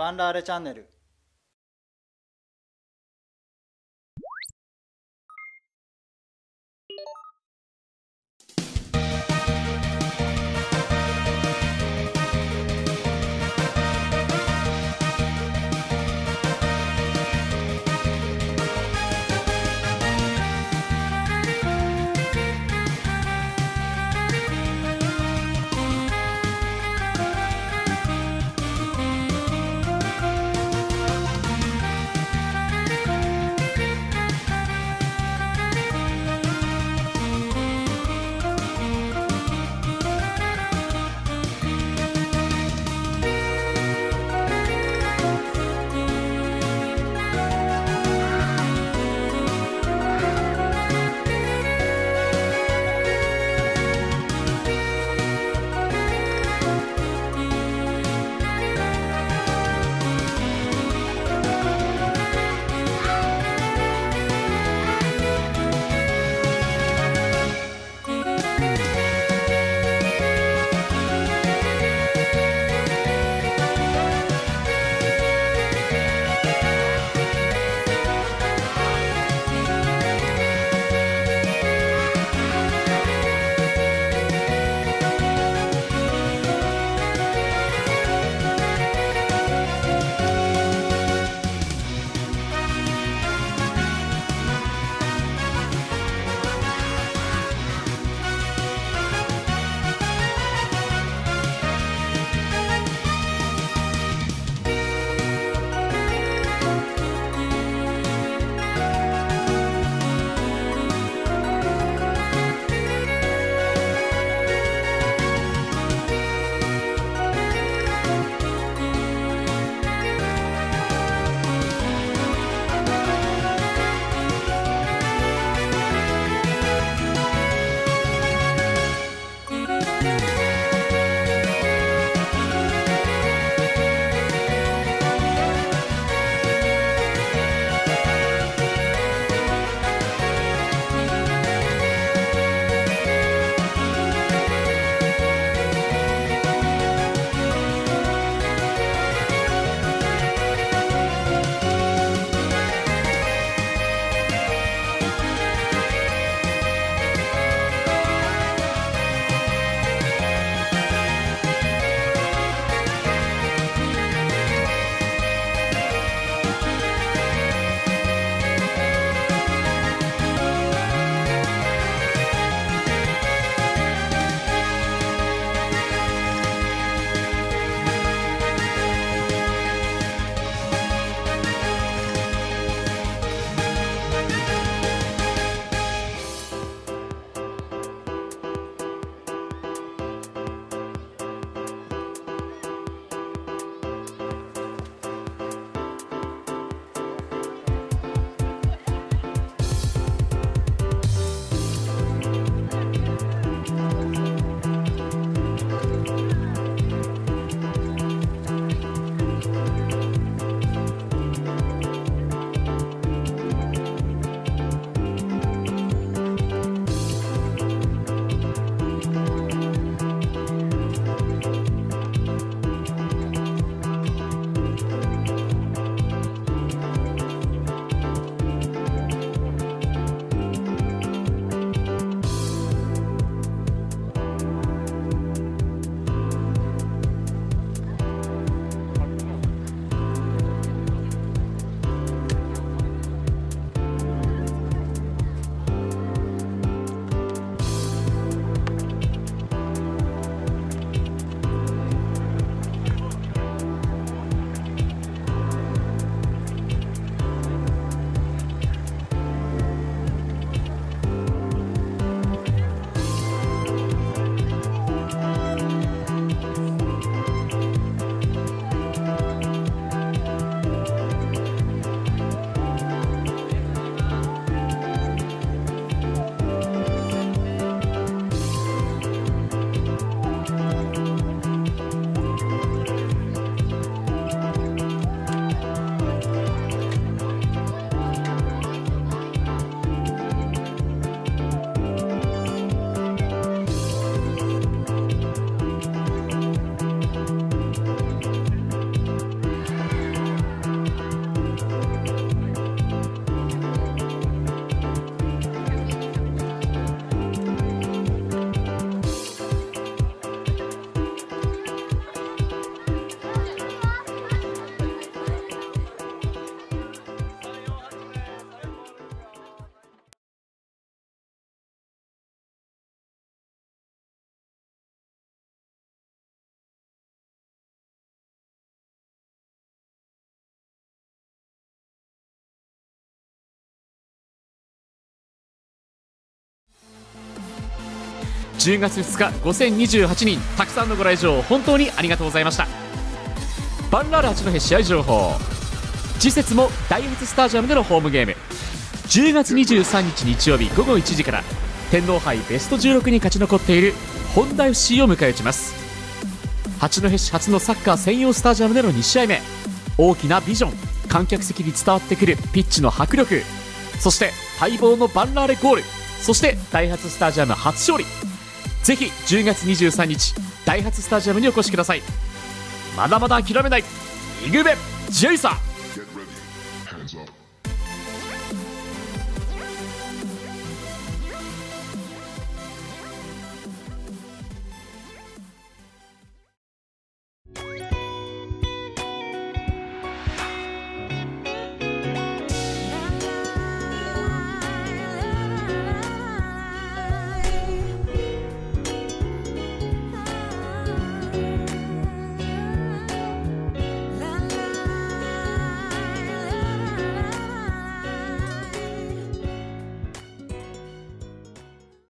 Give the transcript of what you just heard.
バンラーレチャンネル。10月2日5028人たくさんのご来場本当にありがとうございました。バンラール八戸試合情報。次節もダイハツスタジアムでのホームゲーム。10月23日日曜日午後1時から天皇杯ベスト16に勝ち残っているホンダ FC を迎え撃ちます。八戸市初のサッカー専用スタジアムでの2試合目。大きなビジョン観客席に伝わってくるピッチの迫力。そして待望のバンラーレゴール。そしてダイハツスタジアム初勝利。ぜひ10月23日ダイハツスタジアムにお越しください。まだまだ諦めないイグベジェイサー。